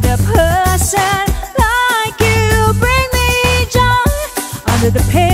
could a person like you bring me joy under the pain?